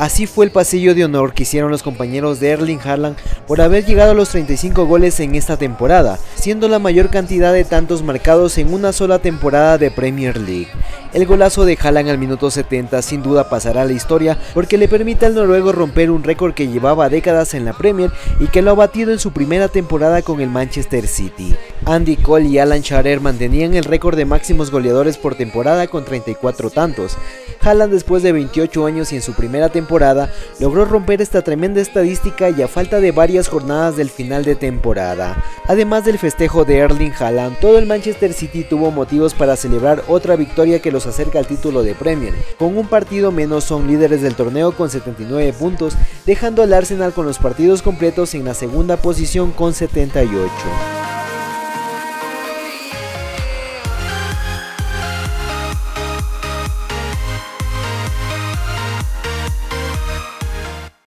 Así fue el pasillo de honor que hicieron los compañeros de Erling Haaland por haber llegado a los 35 goles en esta temporada, siendo la mayor cantidad de tantos marcados en una sola temporada de Premier League. El golazo de Haaland al minuto 70 sin duda pasará a la historia porque le permite al noruego romper un récord que llevaba décadas en la Premier y que lo ha batido en su primera temporada con el Manchester City. Andy Cole y Alan Sharer mantenían el récord de máximos goleadores por temporada con 34 tantos. Haaland después de 28 años y en su primera temporada logró romper esta tremenda estadística y a falta de varias jornadas del final de temporada. Además del festejo de Erling Haaland, todo el Manchester City tuvo motivos para celebrar otra victoria que los acerca al título de Premier. Con un partido menos son líderes del torneo con 79 puntos, dejando al Arsenal con los partidos completos en la segunda posición con 78.